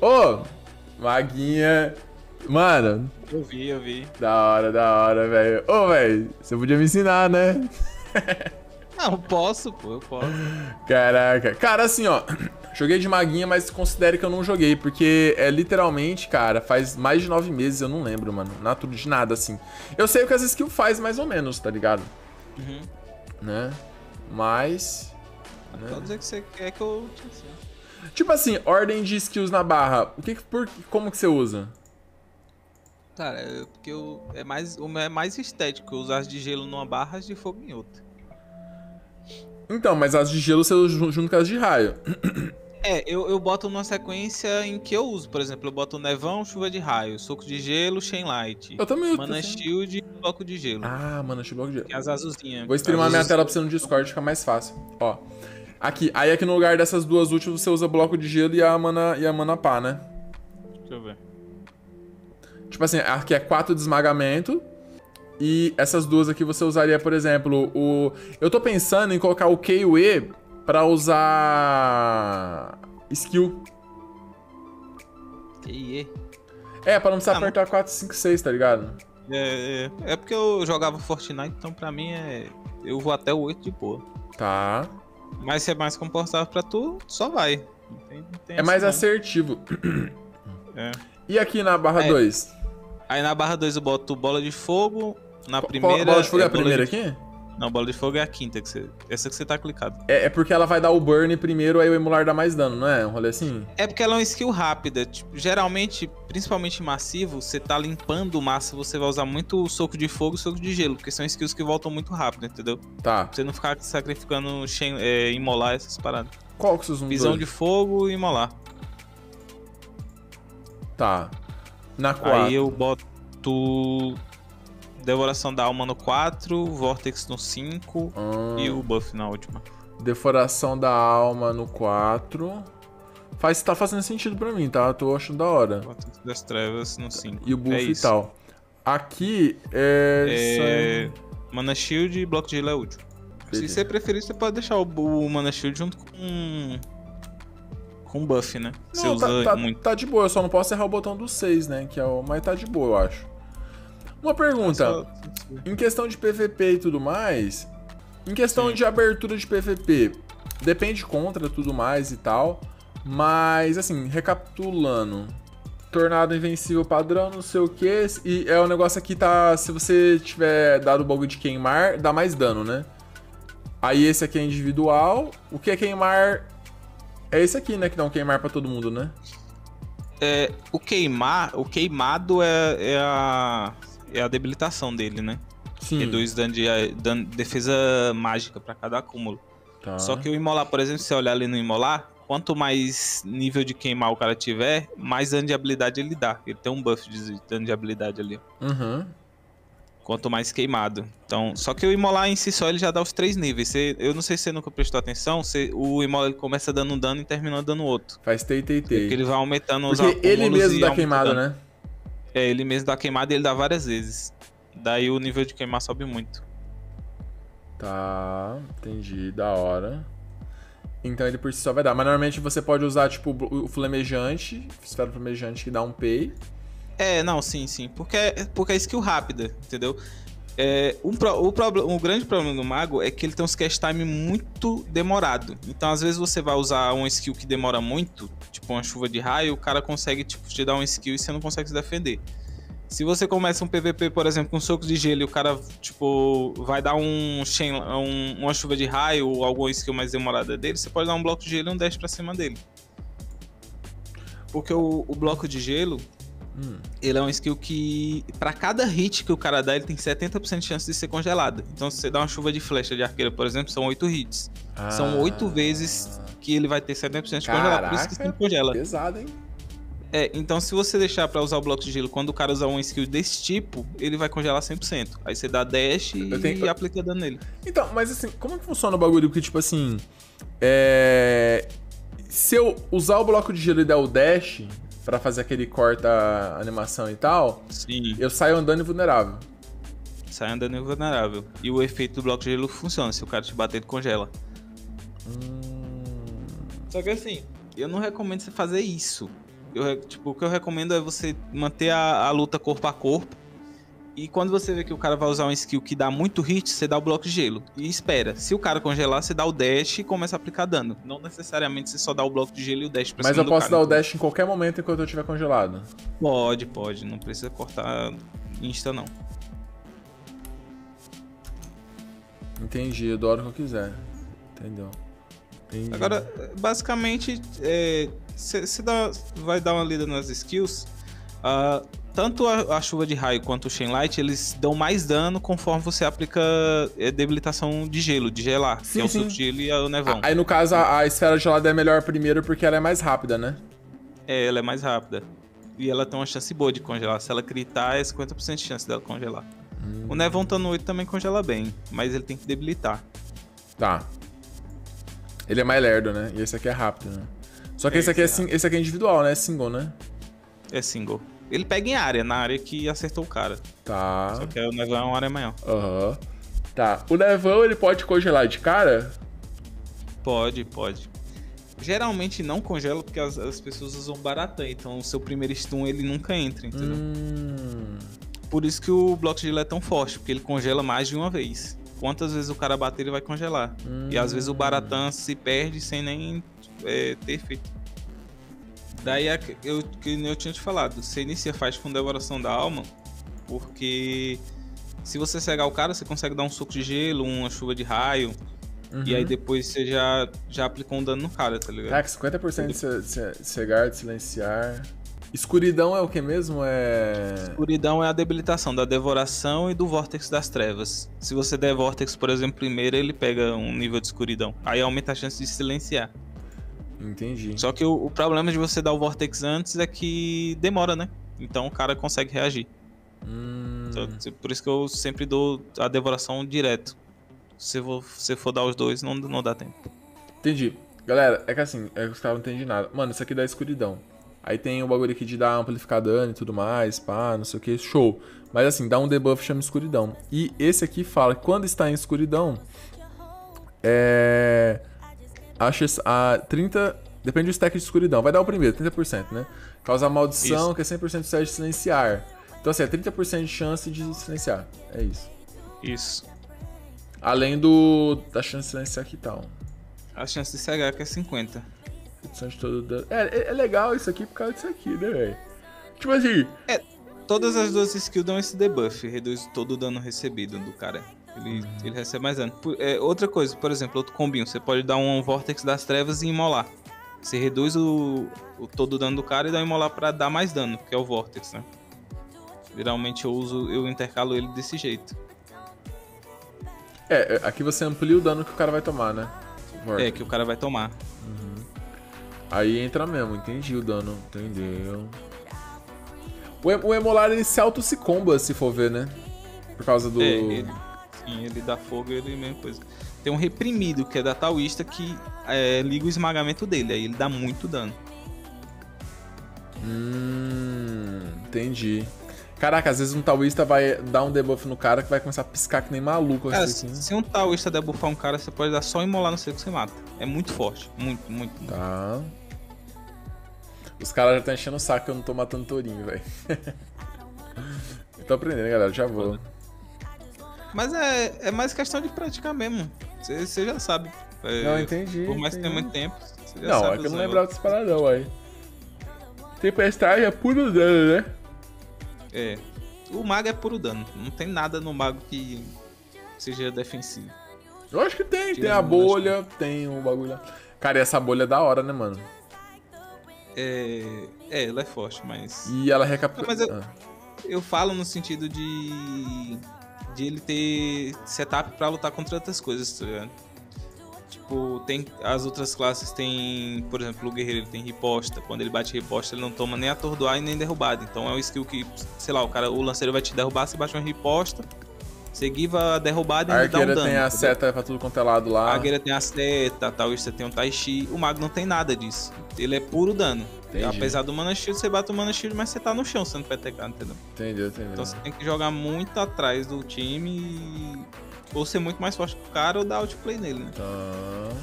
Ô, Maguinha. Mano, Eu vi, eu vi. da hora, da hora, velho. Ô, velho, você podia me ensinar, né? Não, eu posso, pô, eu posso. Caraca. Cara, assim, ó. Joguei de maguinha, mas considere que eu não joguei, porque é literalmente, cara, faz mais de nove meses, eu não lembro, mano. Natural de nada, assim. Eu sei o que as skills faz, mais ou menos, tá ligado? Uhum. Né? Mas. Pode dizer que você quer que eu te ensine. Tipo assim, ordem de skills na barra. O que, por, como que você usa? Cara, é porque eu, é mais, é mais estético. Eu usar as de gelo numa barra, as de fogo em outra. Então, mas as de gelo você usa jun- junto com as de raio. É, eu, eu boto numa sequência em que eu uso. Por exemplo, eu boto nevão, chuva de raio, soco de gelo, chain light. Eu também uso. Mana assim. shield e bloco de gelo. Ah, mano, achei bloco de gelo. É as azulzinhas. Vou streamar minha tela pra você no Discord, fica mais fácil. Ó. Aqui, aí aqui no lugar dessas duas últimas você usa bloco de gelo e a mana, e a mana pá, né? Deixa eu ver. Tipo assim, aqui é 4 de esmagamento. E essas duas aqui você usaria, por exemplo, o. Eu tô pensando em colocar o Q e o E pra usar. Skill. E, e. É, pra não precisar Ah, apertar 4, 5, 6, tá ligado? É, é, é porque eu jogava Fortnite, então pra mim é. Eu vou até o 8 de boa. Tá. Mas se é mais comportável pra tu, só vai. Não tem- não tem É mais assertivo. É. E aqui na barra É. 2? Aí na barra 2 eu boto bola de fogo. Na primeira. bola de fogo é a bola primeira de- aqui? Não, bola de fogo é a quinta, que você... essa que você tá clicado. É, é porque ela vai dar o burn primeiro, aí o emular dá mais dano, não é? Um rolê assim? É porque ela é uma skill rápida. Tipo, geralmente, principalmente massivo, você tá limpando massa, você vai usar muito o soco de fogo e soco de gelo, porque são skills que voltam muito rápido, entendeu? Tá. Pra você não ficar sacrificando chain- é, imolar essas paradas. Qual que vocês vão Visão dois? de fogo e imolar. Tá. Na 4. Aí eu boto Devoração da Alma no 4, Vortex no 5 Ah. e o buff na última. Deforação da alma no 4. Faz, tá fazendo sentido pra mim, tá? Eu tô achando da hora. Vortex das Trevas no 5. E o buff é e isso. tal. Aqui é. É... Mana Shield e Bloco de Gelo é útil. Beleza. Se você preferir, você pode deixar o, o Mana Shield junto com. com buff, né? Você Não, usa tá, tá, muito. tá de boa, eu só não posso errar o botão do 6, né? Que é o. Mas tá de boa, eu acho. Uma pergunta. Em questão de PVP e tudo mais, em questão Sim. de abertura de PVP, depende contra tudo mais e tal, mas assim, recapitulando, tornado invencível padrão, não sei o que, e é o negócio aqui tá, se você tiver dado o bagulho de queimar, dá mais dano, né? Aí esse aqui é individual, o que é queimar é esse aqui, né, que dá um queimar pra todo mundo, né? É, o queimar, o queimado é, é a. é a debilitação dele, né? Sim. Reduz dano de dano- defesa mágica pra cada acúmulo. Tá. Só que o imolar, por exemplo, se você olhar ali no imolar, quanto mais nível de queimar o cara tiver, mais dano de habilidade ele dá. Ele tem um buff de dano de habilidade ali, ó. Uhum. Quanto mais queimado. Então, só que o imolar em si só ele já dá os três níveis. Você- eu não sei se você nunca prestou atenção, você- o imolar ele começa dando um dano e termina dando outro. Faz tei, tei, Porque tei. ele vai aumentando os Porque ele mesmo dá aumenta o queimada, dano. né? É, ele mesmo dá queimada e ele dá várias vezes. Daí o nível de queimar sobe muito. Tá, entendi, da hora. Então ele por si só vai dar. Mas normalmente você pode usar, tipo, o flamejante, esfera flamejante que dá um pay. É, não, sim, sim. Porque, é- porque é skill rápida, entendeu? É, um o, o grande problema do mago é que ele tem uns cast time muito demorado. Então, às vezes, você vai usar uma skill que demora muito, tipo uma chuva de raio, o cara consegue tipo, te dar uma skill e você não consegue se defender. Se você começa um PVP, por exemplo, com socos de gelo e o cara, tipo, vai dar um, chain- um- uma chuva de raio ou alguma skill mais demorada dele, você pode dar um bloco de gelo e um dash pra cima dele. Porque o, o bloco de gelo, Hum, ele é um skill que, pra cada hit que o cara dá, ele tem 70% de chance de ser congelado. Então, se você dá uma chuva de flecha de arqueira, por exemplo, são 8 hits. São ah, 8 vezes que ele vai ter 70% de congelar. Por isso que Caraca. sempre congela. Pesado, hein? É, então se você deixar pra usar o bloco de gelo quando o cara usar um skill desse tipo, ele vai congelar 100%. Aí você dá dash e tenho- aplica dano nele. Então, mas assim, como que funciona o bagulho? Porque, tipo assim. É. Se eu usar o bloco de gelo e dar o dash pra fazer aquele corta animação e tal, Sim. eu saio andando invulnerável. Sai andando invulnerável. E o efeito do bloco de gelo funciona. Se o cara te bater, ele congela. Hum. Só que assim, eu não recomendo você fazer isso. Eu, tipo, o que eu recomendo é você manter a, a luta corpo a corpo. E quando você vê que o cara vai usar um skill que dá muito hit, você dá o bloco de gelo. E espera. Se o cara congelar, você dá o dash e começa a aplicar dano. Não necessariamente você só dá o bloco de gelo e o dash pra Mas eu posso dar o entendeu? dash em qualquer momento enquanto eu estiver congelado. Pode, pode. Não precisa cortar insta, não. Entendi, eu dou a hora que eu quiser. Entendeu? Entendi. Agora, basicamente, você vai dar uma lida nas skills. ah, tanto a, a chuva de raio quanto o Chain Light, eles dão mais dano conforme você aplica é, debilitação de gelo, de gelar, Sim, que é o sim. surto de gelo e o nevão. Aí no caso a, a esfera gelada é melhor primeiro porque ela é mais rápida, né? É, ela é mais rápida. E ela tem uma chance boa de congelar. Se ela gritar, é 50% de chance dela congelar. O Nevão tá no 8 também congela bem, mas ele tem que debilitar. Tá. Ele é mais lerdo, né? E esse aqui é rápido, né? Só que É, esse aqui é, esse é esse aqui é individual, né? É single, né? É single. Ele pega em área, na área que acertou o cara. Tá. Só que o Nevão é uma área maior. Aham. Tá. O Nevão, ele pode congelar de cara? Pode, pode. Geralmente não congela porque as, as pessoas usam Baratan, então o seu primeiro stun ele nunca entra, entendeu? Hum. Por isso que o bloco de gelo é tão forte, porque ele congela mais de uma vez. Quantas vezes o cara bater, ele vai congelar. E às vezes o Baratan se perde sem nem é, ter efeito. Daí é que eu, que eu tinha te falado, você inicia faz com Devoração da Alma, porque se você cegar o cara, você consegue dar um soco de gelo, uma chuva de raio, e aí depois você já, já aplicou um dano no cara, tá ligado? Caraca, 50% de ce- ce- cegar, de silenciar. Escuridão é o que mesmo? É. Escuridão é a debilitação da devoração e do vórtex das trevas. Se você der vórtex, por exemplo, primeiro, ele pega um nível de escuridão. Aí aumenta a chance de silenciar. Entendi. Só que o, o problema de você dar o vórtex antes é que demora, né? Então o cara consegue reagir. Hum. Então, por isso que eu sempre dou a devoração direto. Se vo- você for dar os dois, não, não dá tempo. Entendi. Galera, é que assim, é que os caras não entendem nada. Mano, isso aqui dá escuridão. Aí tem o bagulho aqui de dar amplificar dano e tudo mais, pá, não sei o que, show. Mas assim, dá um debuff chama escuridão. E esse aqui fala que quando está em escuridão, é. Acha a 30. Depende do stack de escuridão. Vai dar o primeiro, 30%, né? Causa maldição, Isso. que é 100% de chance de silenciar. Então assim, é 30% de chance de silenciar. É isso. Isso. Além do da chance de silenciar que tal. A chance de cegar que é 50. Redução de todo dano. É, é, é legal isso aqui por causa disso aqui, né, velho? Tipo assim, Todas as duas skills dão esse debuff, reduz todo o dano recebido do cara. Ele, ele recebe mais dano. É, outra coisa, por exemplo, outro combinho, você pode dar um Vortex das Trevas e imolar. Você reduz o, o todo o dano do cara e dá um imolar pra dar mais dano, que é o Vortex, né? Geralmente eu uso, eu intercalo ele desse jeito. é, é, aqui você amplia o dano que o cara vai tomar, né? É, que o cara vai tomar. Aí entra mesmo, entendi o dano, entendeu? O, em- o Emolar ele se auto se comba, se for ver, né? Por causa do. É, ele, ele dá fogo ele mesma coisa. Tem um reprimido, que é da Taoísta, que é, liga o esmagamento dele, aí ele dá muito dano. Hum. Entendi. Caraca, às vezes um Taoísta vai dar um debuff no cara que vai começar a piscar que nem maluco Cara, assim. se um Taoísta debuffar um cara, você pode dar só imolar no seco que você mata. É muito forte. Muito, muito. muito. Tá. Os caras já estão enchendo o saco que eu não tô matando tourinho, velho. Eu tô aprendendo, galera, já vou. Mas é, é mais questão de praticar mesmo. Você já sabe. É, Não, entendi. Por mais que tenha entendi. muito tempo, você já Não, sabe é que eu não lembrava desse paradão aí. Tempestade é puro dano, né? É. O mago é puro dano. Não tem nada no mago que seja defensivo. Eu acho que tem, tem a bolha, tem o bagulho lá. Cara, e essa bolha é da hora, né, mano? É, é ela é forte, mas. E ela recaptura. Não, mas eu- Ah. Eu falo no sentido de. De ele ter setup pra lutar contra outras coisas, tá ligado? Tipo, tem. As outras classes tem. Por exemplo, o guerreiro ele tem riposta. Quando ele bate riposta, ele não toma nem atordoar e nem derrubada. Então é um skill que, sei lá, o cara, o lanceiro vai te derrubar, você bate uma riposta, guiva a derrubada e A ainda dá um arqueira dano. tem a seta pra tudo quanto é lado lá. A Águeira tem a seta, a Taoísta tem o Tai Chi. O mago não tem nada disso. Ele é puro dano. Entendi. Apesar do Mana Shield, você bate o Mana Shield, mas você tá no chão sendo PTK, entendeu? Entendeu, entendeu. Então você tem que jogar muito atrás do time e... ou ser muito mais forte que o cara ou dar outplay nele, né? Tá.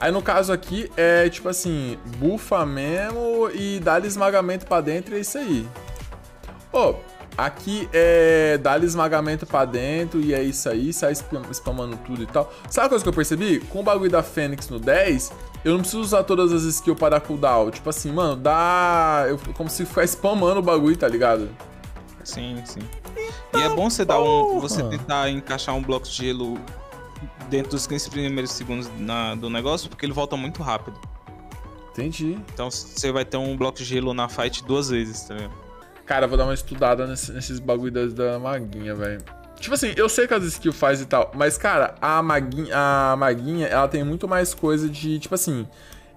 Aí no caso aqui é tipo assim, bufa mesmo e dá-lhe esmagamento pra dentro e é isso aí. Ô, aqui é dá-lhe esmagamento pra dentro e é isso aí, sai spamando tudo e tal. Sabe a coisa que eu percebi? Com o bagulho da Fênix no 10, eu não preciso usar todas as skills para dar cooldown. Tipo assim, mano, dá. Eu, como se ficar spamando o bagulho, tá ligado? Sim, sim. E é bom você dar um. Você tentar encaixar um bloco de gelo dentro dos 15 primeiros segundos na, do negócio, porque ele volta muito rápido. Entendi. Então você vai ter um bloco de gelo na fight duas vezes, tá vendo? Cara, vou dar uma estudada nesse, nesses bagulho da, da maguinha, velho. Tipo assim, eu sei que as skills faz e tal, mas, cara, a maguinha, a maguinha, ela tem muito mais coisa de, tipo assim,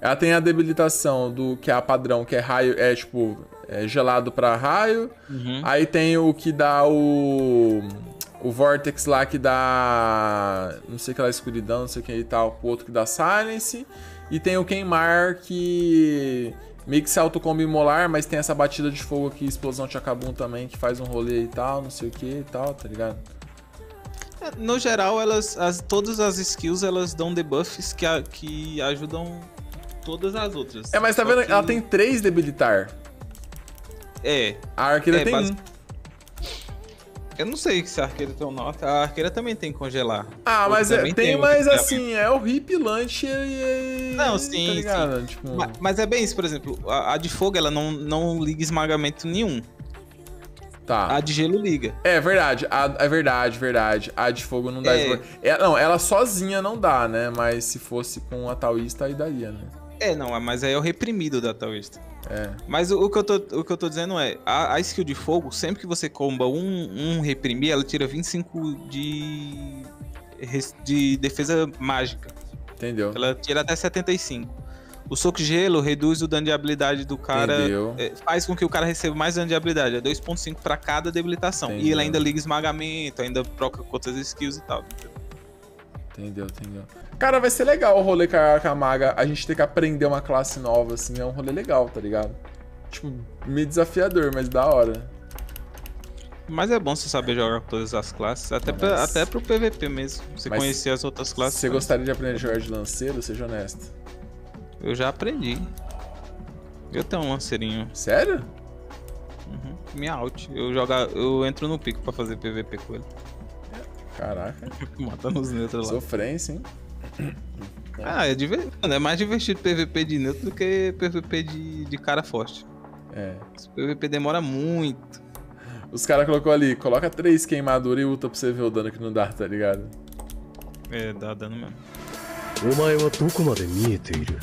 ela tem a debilitação do que é a padrão, que é raio, é tipo, é gelado pra raio. Uhum. Aí tem o que dá o. O Vortex lá que dá. Não sei que lá, escuridão, não sei o que e tal. O outro que dá Silence. E tem o queimar que. Meio que se autocombi molar, mas tem essa batida de fogo aqui, explosão de acabum também, que faz um rolê e tal, não sei o que e tal, tá ligado? É, no geral, elas, as, todas as skills elas dão debuffs que, a, que ajudam todas as outras. É, mas tá Só vendo? Que... Ela tem três debilitar. É. A arqueira é, tem base... um. Eu não sei se a arqueira tem ou não. A arqueira também tem congelar. Ah, mas é, tem, tem mas assim, é horripilante e. Não, sim. Tá ligado? Sim. Tipo... Mas, mas, é bem isso, por exemplo, a, a, de fogo ela não, não liga esmagamento nenhum. Tá. A de gelo liga. É verdade, a, é verdade, verdade. A de fogo não dá. É... É, não, ela sozinha não dá, né? Mas se fosse com a Taoísta, aí daria, né? É, não, mas aí é o reprimido da Taoísta. É. Mas o, o, que eu tô, o que eu tô dizendo é, a, a skill de fogo, sempre que você comba um, um reprimir, ela tira 25 de, de defesa mágica. Entendeu? Ela tira até 75. O soco gelo reduz o dano de habilidade do cara. É, faz com que o cara receba mais dano de habilidade. É 2.5 para cada debilitação. Entendeu. E ele ainda liga esmagamento, ainda troca com outras skills e tal. Entendeu, entendeu. Cara, vai ser legal o rolê com a, com a maga. A gente ter que aprender uma classe nova, assim. É um rolê legal, tá ligado? Tipo, meio desafiador, mas da hora. Mas é bom você saber jogar com todas as classes, até, Não, pra, até pro PVP mesmo. Você conhecer as outras classes. Você gostaria de aprender a jogar de lanceiro, seja honesto? Eu já aprendi. Eu tenho um lanceirinho. Sério? Uhum. Minha alt. Eu, joga, eu entro no pico pra fazer PVP com ele. Caraca. Matando os neutros lá. Sofrência, hein? Ah, é, diver... é mais divertido PVP de neutro do que PVP de, de cara forte. É. Esse PVP demora muito. Os caras colocou ali, coloca três queimaduras e ulta pra você ver o dano que não dá, tá ligado? É, dá dano mesmo. お前はどこまで見えている